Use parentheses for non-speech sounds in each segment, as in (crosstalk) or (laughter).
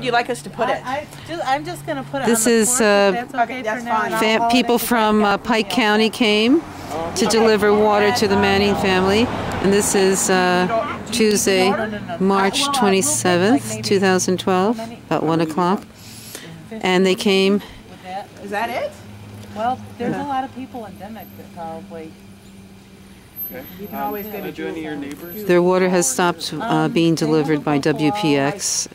Would you like us to put it? I, I just, I'm just gonna put it This on the is, porch, uh, that's okay, Okay, that's now, fine. Fam- people from uh. Pike County came to deliver water to the Manning family, and this is uh, Tuesday, March 27th, 2012, about 1 o'clock. And they came, Is that it? Well, there's a lot of people in Dimock that probably. You can always go to Do any of your neighbors? their water has stopped uh, being delivered by WPX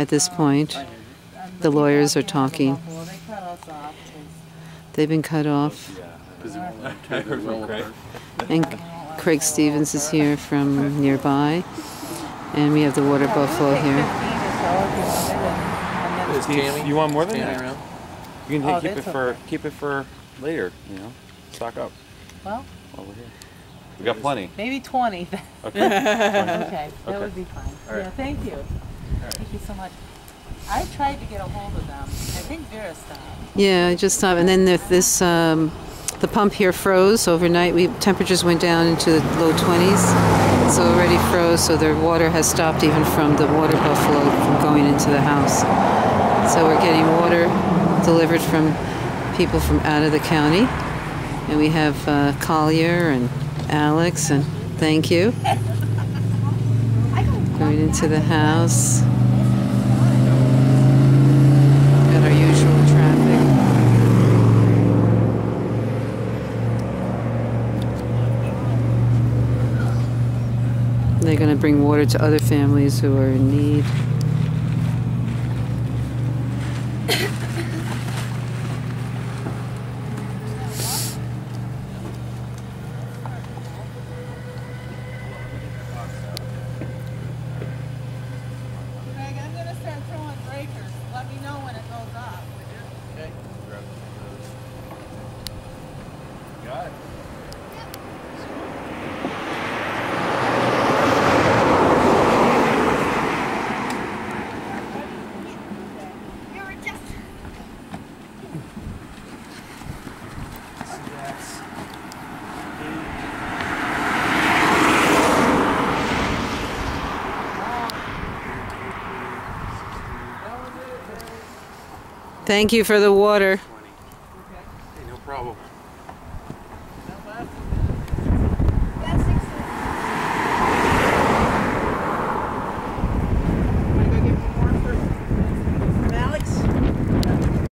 at this point. The lawyers are talking. They cut us off. 'cause They've been cut off. I heard from Craig. And Craig Stevens is here from nearby. And we have the water buffalo here. 15 or so if you wanted, and- and then- Steve, you want more than that? You can Oh, keep it for keep it for later. You know, stock up Well, while we're here. We got plenty. maybe 20. (laughs) Okay. Okay, that Okay. would be fine. All right. Yeah, thank you. Thank you so much. I tried to get a hold of them. I think Vera stopped. Yeah, I just stopped. And then this, um, the pump here froze overnight. We temperatures went down into the low 20s, so already froze. So their water has stopped even from the water buffalo from going into the house. So we're getting water delivered from people from out of the county, and we have uh, Collier and Alex, and thank you. (laughs) Into the house. Got our usual traffic. They're going to bring water to other families who are in need. (coughs) Thank you for the water. Hey, no problem.